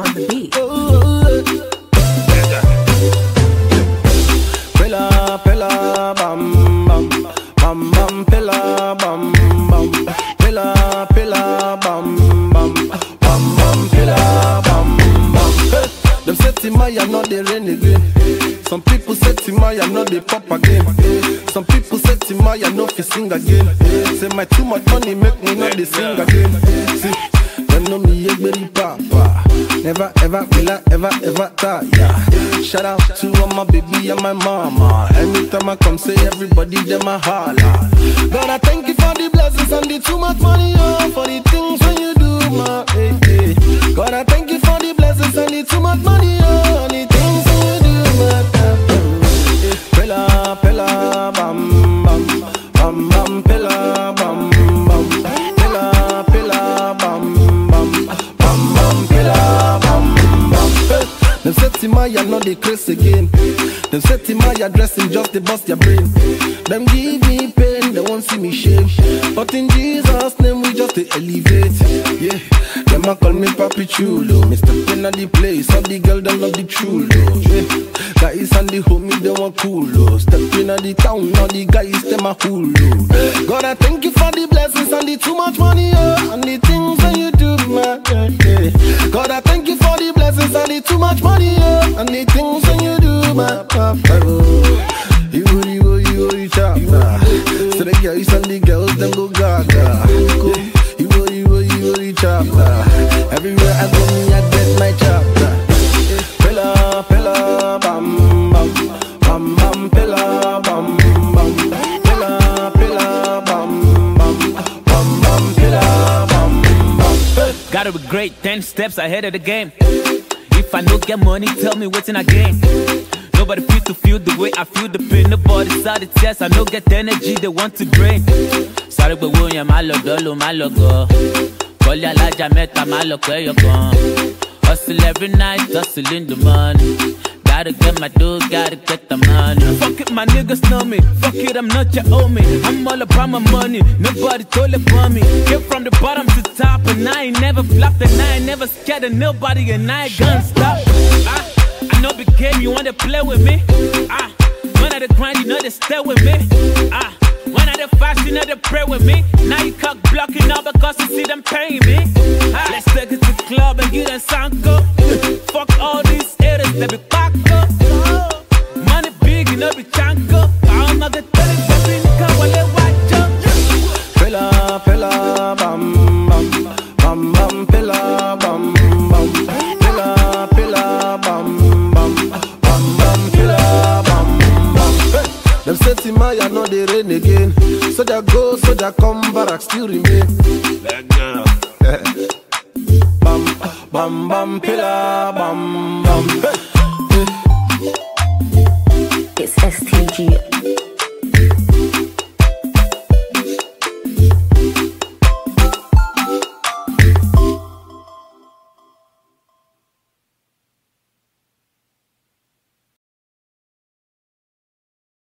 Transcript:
on the beat. Pilla, pilla, bam, bam, bam, bam, pilla, bam, bam, pilla, pilla, bam, bam, bam, bam, pilla, bam, bam. Them say Timaya not the rain again. Some people say Timaya not the pop again. Some people say Timaya no fi sing again. Say my too much money make me not the sing again. See. Never ever will I ever ever tire. Shout out to all my baby and my mama. Anytime I come, say everybody them a holla. God, I thank you for the blessings and the too much money, oh, for the things when you do, my hey, hey. God, I thank you for the blessings and the too much money, say Timaya not the craze again. Them say Timaya dressing just to bust your brain. Them give me pain, they won't see me shame. But in Jesus' name we just elevate. Yeah, them a call me Papi Chulo. Mr. At the place, all the girl them love the chulo. Yeah, guys and the homie they want cool. Oh. Step in the town, all the guys them a hulu. God I thank you for the blessings and the too much money, oh, and the things that you do, man. Yeah, yeah. God I blessings and the too much money, oh, and the things that you do, man. Oh. You you you you chop. So the girls and the girls them go gaga. You you you you chop. Everywhere I go me I get my chapter. Pilla pilla bam bam bam bam pilla bam bam pilla pilla bam bam bam bam pilla bam bam. Gotta be great, 10 steps ahead of the game. If I no get money, tell me what's in a game. Nobody feel to feel the way I feel the pain. Nobody saw the test. I no get energy they want to drain. Sorry, but William, my love, dolo, my logo. Kọ́lé alájà mẹ́ta máa lọ pẹ́ yọkan. Hustle every night, hustle in the morning. Gotta get my dough, gotta get the money. Fuck it, my niggas know me. Fuck it, I'm not your homie. I'm all about my money. Nobody told it for me. Came from the bottom to top, and I ain't never flopped, and I ain't never scared of nobody, and I ain't gonna stop. Ah, I know big game, you wanna play with me? Ah, when I the grind, you know they stay with me. Ah. When I the fast, you know they pray with me. Now you cock blocking now because you see them paying me. Rain again. So they go, so they come, back still remain. That girl. Eh. Bam bam bam pilla bam bam. Hey,